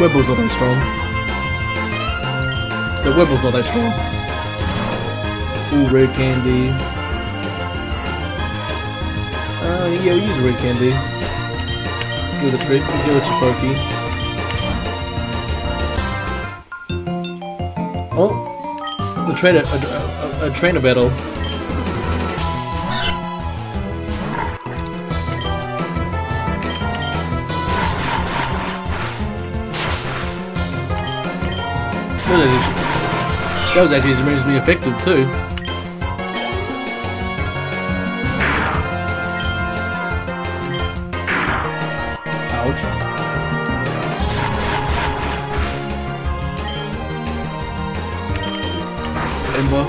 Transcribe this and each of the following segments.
Webble's not that strong. The Webble's not that strong. Ooh, red candy. Uh, yeah, we use red candy. Give it a trick. Give it Chifoki. Oh, the trainer, a, a, a trainer battle. That was actually reasonably effective too. Ouch. Ember.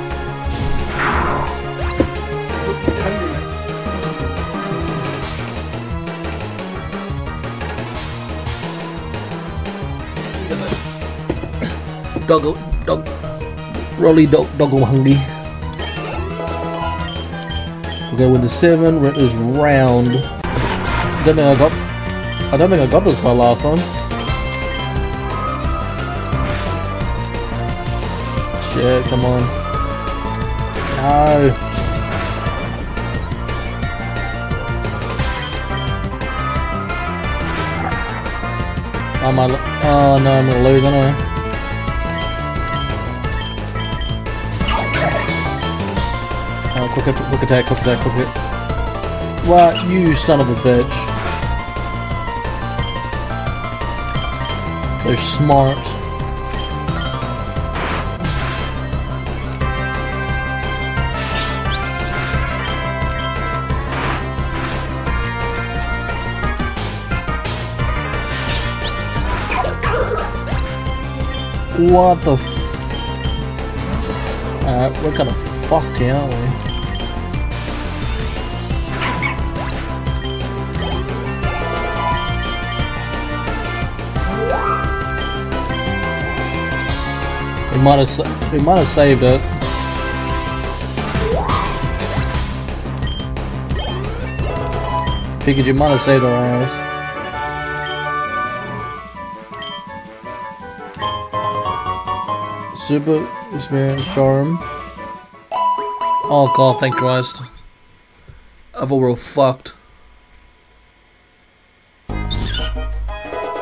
Doggo, dog, Rolly dog, doggo hungry. We go with the seven. We're at this round. I don't think I got. I don't think I got this far last time. Shit! Come on. No. I might. Oh no! I'm gonna lose, I? Oh, quick, attack, quick attack, quick attack, quick attack. What, you son of a bitch. They're smart. What the f- Alright, we're kind of fucked aren't we? We might have we might have saved it. You might have saved our ass. Super experience charm. Oh god, thank Christ. I thought we were fucked.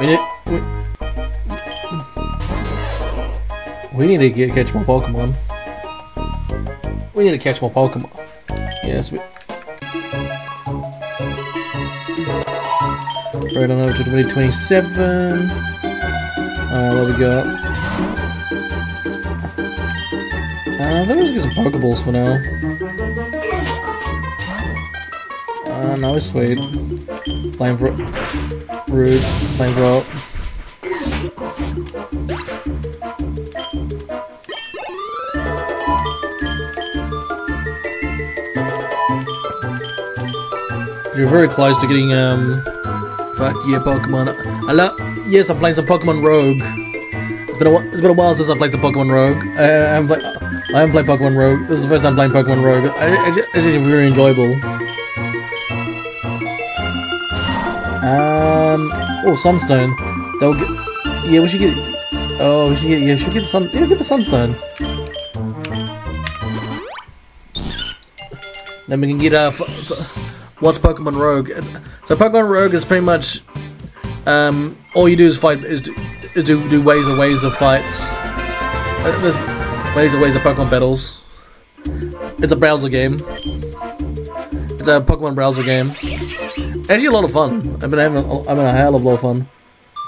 We need, we, need to get, catch more Pokemon. We need to catch more Pokemon. Yes, we... Right on over to 2027. Uh, what we got? Uh, let me just get some Pokeballs for now. Uh, no, it's sweet. Flame rude. Flame for You're very close to getting um. Fuck yeah, Pokemon. Love. Yes, I'm playing some Pokemon Rogue. It's been a it's been a while since I played some Pokemon Rogue. Uh, I haven't play- I haven't played Pokemon Rogue. This is the first time playing Pokemon Rogue. It's it's actually very enjoyable. Um. Oh, Sunstone. They'll get. Yeah, we should get. Oh, we should get. Yeah, we should get the sun. Yeah, get the Sunstone. Then we can get uh. What's Pokemon Rogue? So Pokemon Rogue is pretty much. Um. All you do is fight. Is do, is do do ways and ways of fights. Uh, There's ways and ways of Pokemon battles. It's a browser game. It's a Pokemon browser game. Actually, a lot of fun. I've been having, I've been a hell of a lot of fun.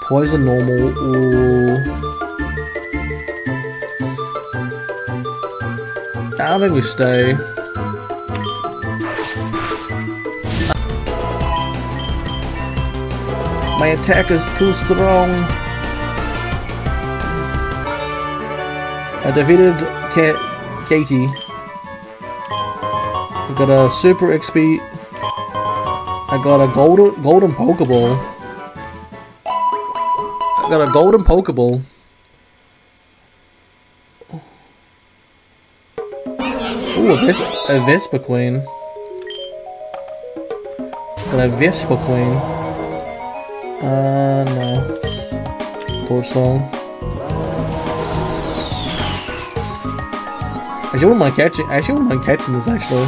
Poison normal. Ooh. I think we stay. My attack is too strong. I defeated Ka Katie. I got a super XP. I got a golden golden Pokeball. I got a golden Pokeball. Ooh, a, Ves a Vespiquen. Got a Vespiquen. Uh, no. Song. Actually, wouldn't mind catching. Actually, wouldn't mind catching this actually.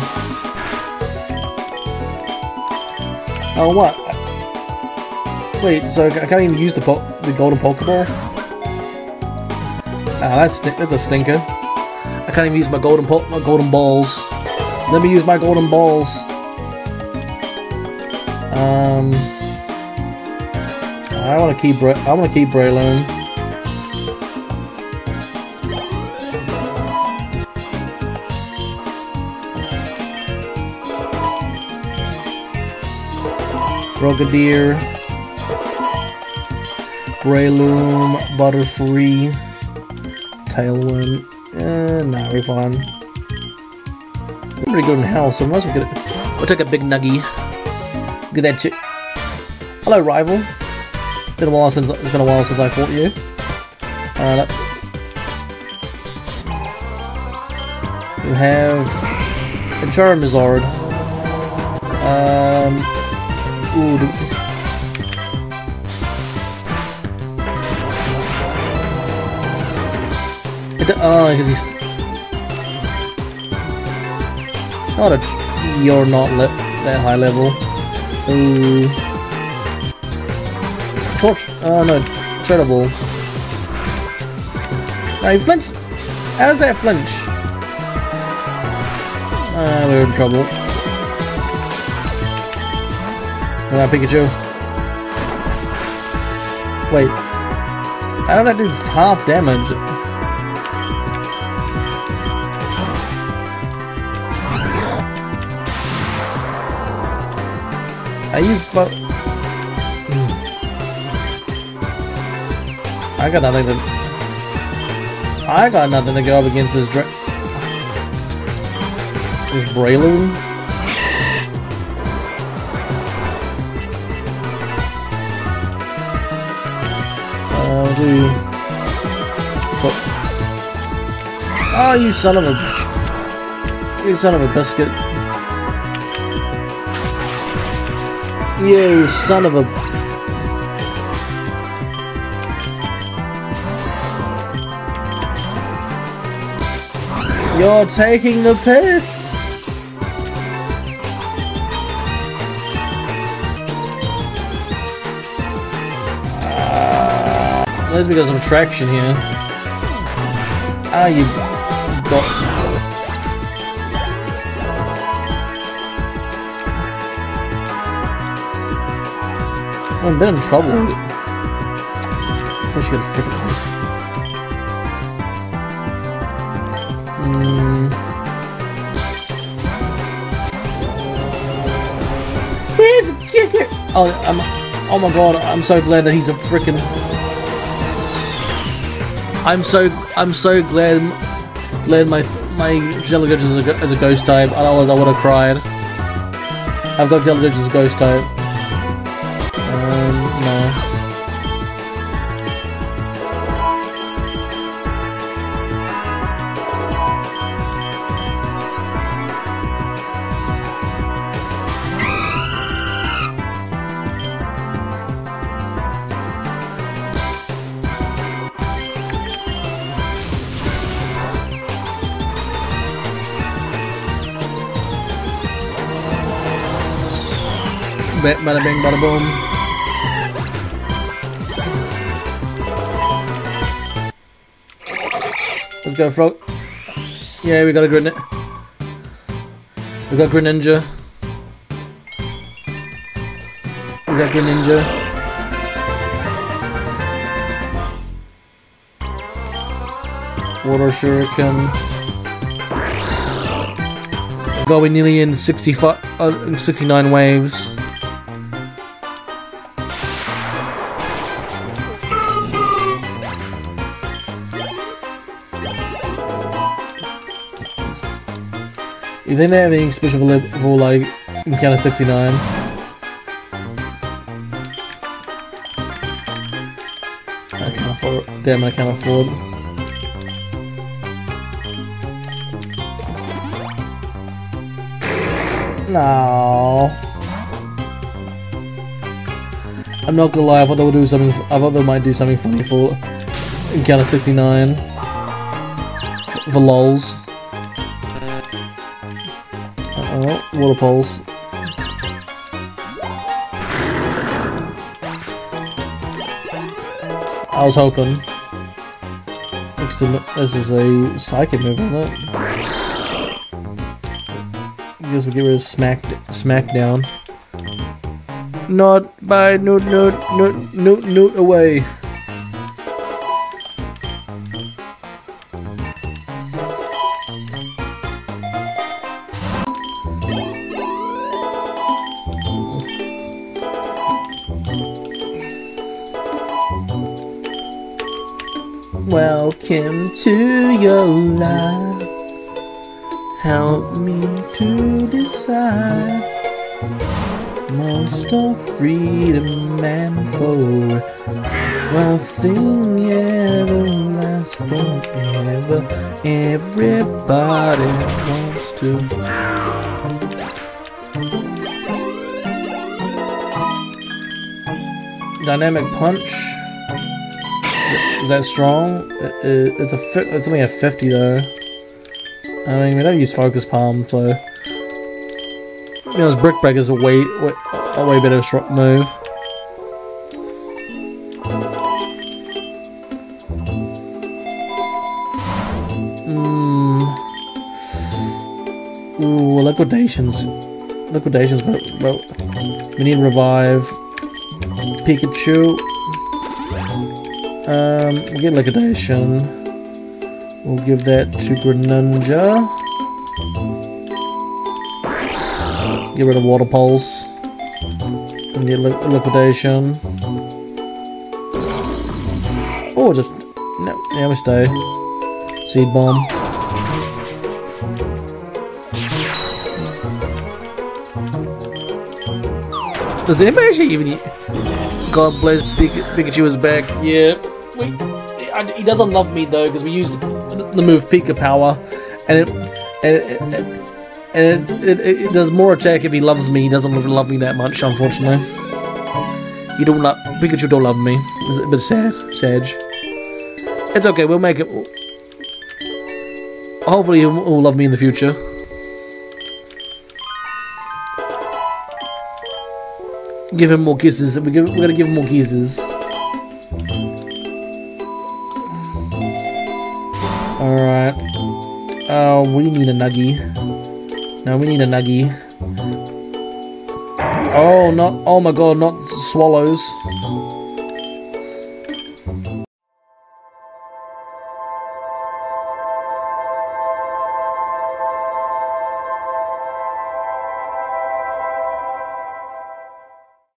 Oh what? Wait, so I can't even use the the golden Pokeball? Ah, that's that's a stinker. I can't even use my golden po my golden balls. Let me use my golden balls. Um, I want to keep. Bra I want to keep Breloom. Frogadier, Breloom, Butterfree, Tailwind. Eh, nah, fine. We're pretty good in health, so we get it. We'll take a big nuggy. Look at that chick. Hello, rival. Been a while since it's been a while since I fought you. You have a Charizard. Um. Ooh. Oh, because he's not a. You're not that high level. Ooh. Torch. Oh no, Terrible. I flinch. How's that flinch? Ah, we're in trouble. Ah, Pikachu. Wait. How did that do half damage? Are you fu- I got nothing to- I got nothing to go up against this dra- This Breloom? Uh. Oh, you son of a... You son of a biscuit. You son of a... You're taking the piss! Uh, that's because of traction here. Ah, you got... I'm been in trouble. I wish you could freaking Oh, I'm. Oh my god! I'm so glad that he's a freaking. I'm so. I'm so glad. Glad my my Jellyfish is a, a ghost type. Otherwise, I would have cried. I've got Jellyfish as a ghost type. Um, Bada bing, bada boom. Let's go, frog. Yeah, we got a grid. We got Greninja. We got Greninja. Water Shuriken. God, we're nearly in 65, uh, 69 waves. Think they have anything special for, for like Encounter 69? I can't afford Damn, I can't afford No. I'm not gonna lie, I thought they would do something. I thought they might do something funny for Encounter 69 for lols. Water poles. I was hoping. This is a psychic move, isn't it? I guess we get rid of Smack Smackdown. Not by Newt Newt Newt Newt Newt away. Welcome to your life. Help me to decide. Most of freedom and for one thing ever lasts forever. Everybody wants to. Dynamic punch. Is that strong? It's a it's only a 50 though. I mean, we don't use focus palm, so you know, this brick break is a way, way a way better move. Mm. Ooh, liquidations, liquidations, but, but we need revive. Pikachu. Um, we'll get Liquidation. We'll give that to Greninja. Get rid of Water Pulse. And get li Liquidation. Oh, just... No, yeah, we stay. Seed Bomb. Does anybody actually even... God bless Pikachu is back. Yeah we, he doesn't love me though because we used the move Pika Power, and it and it, and it, it, it, does more attack if he loves me. He doesn't love me that much, unfortunately. You don't love Pikachu. Don't love me. It's a bit sad. Sad. It's okay. We'll make it. Hopefully, he'll love me in the future. Give him more kisses. We're gonna give him more kisses. Alright. Oh, we need a nuggy. No, we need a nuggy. Oh, not- oh my god, not swallows.